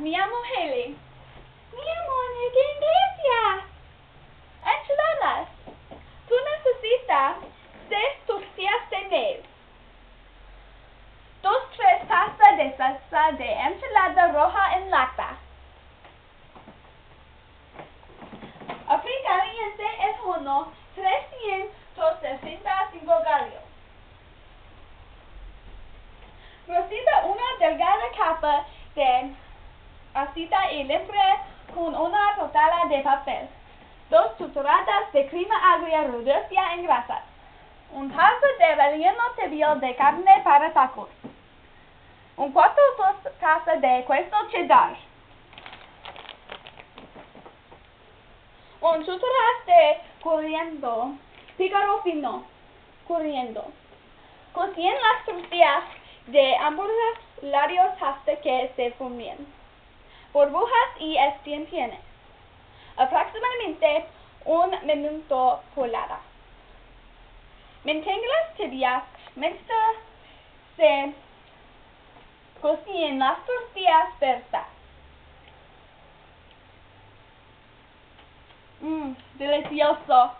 me llamo Haley. Mi amor, ¿en qué iglesia? Enchiladas. Tú necesitas seis tortillas de maíz. Dos, tres tazas de salsa de enchilada roja en lata. A frío caliente el horno 365 grados. Rocida una delgada capa de aceite y limpia con una toalla de papel. Dos cucharadas de crema agria reducida en grasa. Un taza de relleno tibio de carne para tacos. Un cuarto taza de queso cheddar. Un cucharada de corriendo, pícaro fino, corriendo. Cocien las tortillas de ambos lados hasta que se formen burbujas y extensiones. Aproximadamente un minuto por lado. Manténgalas tibias mientras se cocinen las tortillas verdes. Mmm, delicioso.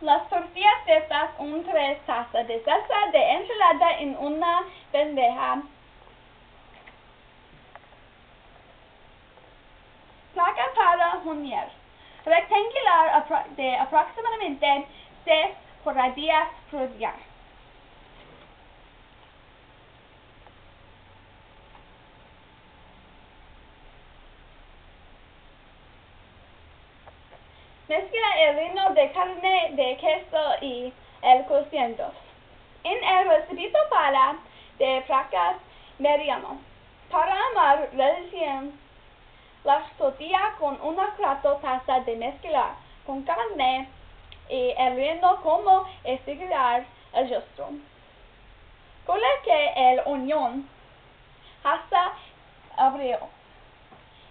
Las tortillas estas un tres tazas de salsa de ensalada en una bandeja. Placa para hornear. Rectangular de aproximadamente 6 pulgadas por día. Mezcla el vino de carne, de queso y el cociendo. En el recibito para de placas mediano. Para amar relación las tortillas con una cuarta taza de mezcla con carne y el vino como estirar el justo. Coloque el onión hasta abrió.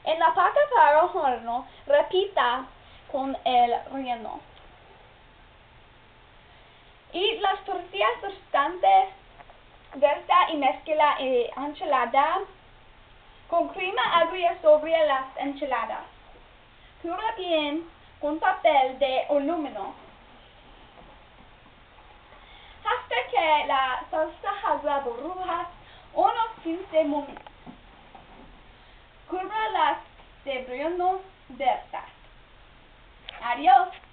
En la placa para horno, repita con el relleno. Y las tortillas restantes versa y mezcla y enchilada con crema agria sobre las enchiladas. Cura bien con papel de aluminio hasta que la salsa haga burbujas unos 15 minutos. Cubra las de verdes. Adios.